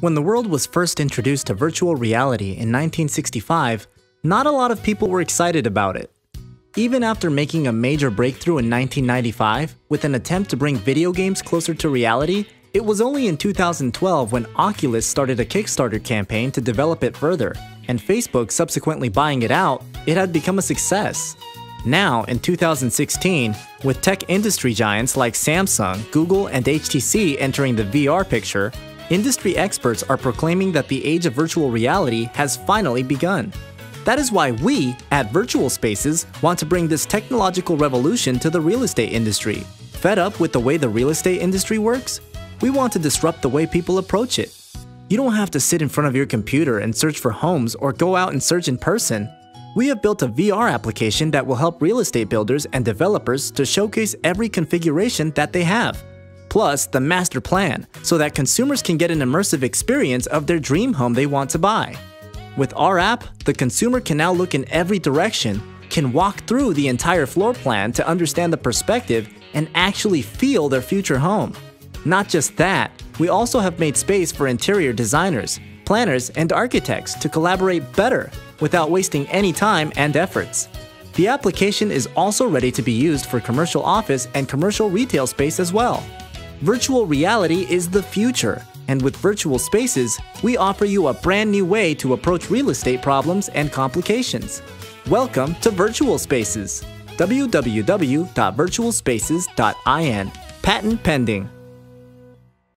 When the world was first introduced to virtual reality in 1965, not a lot of people were excited about it. Even after making a major breakthrough in 1995 with an attempt to bring video games closer to reality, it was only in 2012 when Oculus started a Kickstarter campaign to develop it further, and Facebook subsequently buying it out, it had become a success. Now, in 2016, with tech industry giants like Samsung, Google, and HTC entering the VR picture, industry experts are proclaiming that the age of virtual reality has finally begun. That is why we, at Virtual Spaces, want to bring this technological revolution to the real estate industry. Fed up with the way the real estate industry works? We want to disrupt the way people approach it. You don't have to sit in front of your computer and search for homes or go out and search in person. We have built a VR application that will help real estate builders and developers to showcase every configuration that they have. Plus, the master plan, so that consumers can get an immersive experience of their dream home they want to buy. With our app, the consumer can now look in every direction, can walk through the entire floor plan to understand the perspective, and actually feel their future home. Not just that, we also have made space for interior designers, planners, and architects to collaborate better without wasting any time and efforts. The application is also ready to be used for commercial office and commercial retail space as well. Virtual reality is the future, and with virtual spaces, we offer you a brand new way to approach real estate problems and complications. Welcome to Virtual Spaces. www.virtualspaces.in. Patent pending.